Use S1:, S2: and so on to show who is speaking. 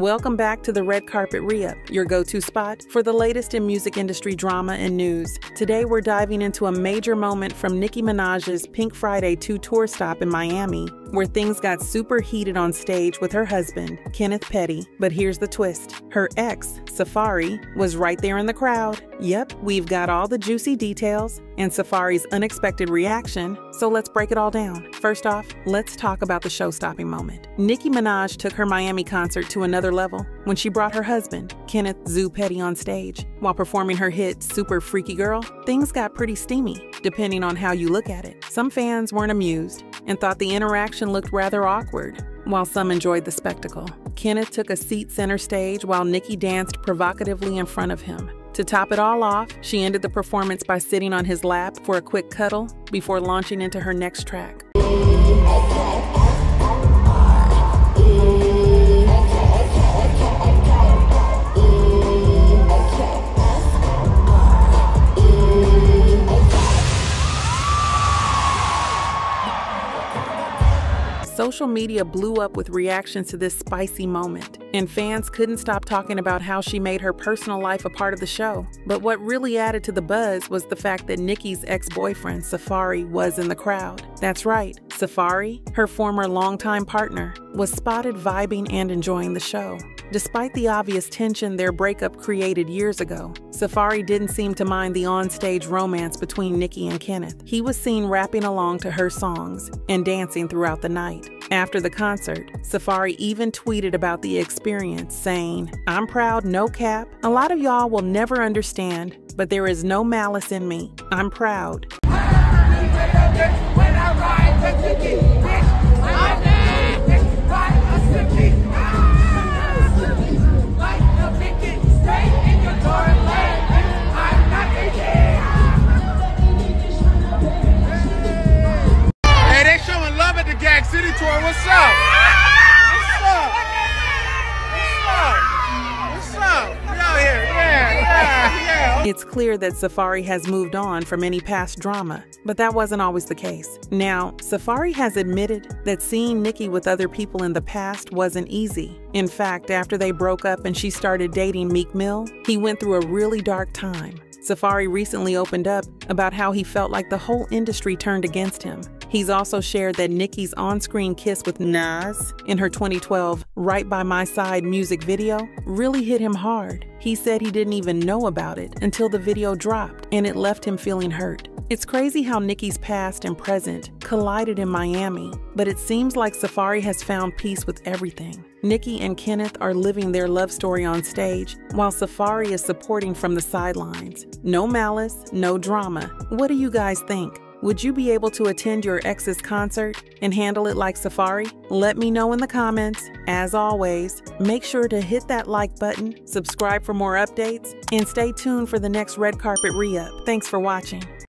S1: Welcome back to the Red Carpet Re-Up, your go-to spot for the latest in music industry drama and news. Today we're diving into a major moment from Nicki Minaj's Pink Friday 2 tour stop in Miami, where things got super heated on stage with her husband, Kenneth Petty. But here's the twist. Her ex, Safaree, was right there in the crowd. Yep, we've got all the juicy details and Safaree's unexpected reaction, so let's break it all down. First off, let's talk about the show-stopping moment. Nicki Minaj took her Miami concert to another level when she brought her husband, Kenneth Zoo Petty, on stage. While performing her hit Super Freaky Girl, things got pretty steamy, depending on how you look at it. Some fans weren't amused and thought the interaction looked rather awkward, while some enjoyed the spectacle. Kenneth took a seat center stage while Nicki danced provocatively in front of him. To top it all off, she ended the performance by sitting on his lap for a quick cuddle before launching into her next track. Social media blew up with reactions to this spicy moment, and fans couldn't stop talking about how she made her personal life a part of the show. But what really added to the buzz was the fact that Nicki's ex boyfriend, Safaree, was in the crowd. That's right, Safaree, her former longtime partner, was spotted vibing and enjoying the show. Despite the obvious tension their breakup created years ago, Safaree didn't seem to mind the onstage romance between Nicki and Kenneth. He was seen rapping along to her songs and dancing throughout the night. After the concert, Safaree even tweeted about the experience, saying, I'm proud, no cap. A lot of y'all will never understand, but there is no malice in me. I'm proud. It's clear that Safaree has moved on from any past drama, but that wasn't always the case. Now, Safaree has admitted that seeing Nicki with other people in the past wasn't easy. In fact, after they broke up and she started dating Meek Mill, he went through a really dark time. Safari recently opened up about how he felt like the whole industry turned against him He's also shared that Nicki's on screen kiss with Nas in her 2012 Right By My Side music video really hit him hard. He said he didn't even know about it until the video dropped, and it left him feeling hurt. It's crazy how Nicki's past and present collided in Miami, but it seems like Safaree has found peace with everything. Nicki and Kenneth are living their love story on stage, while Safaree is supporting from the sidelines. No malice, no drama. What do you guys think? Would you be able to attend your ex's concert and handle it like Safaree? Let me know in the comments. As always, make sure to hit that like button, subscribe for more updates, and stay tuned for the next red carpet re up. Thanks for watching.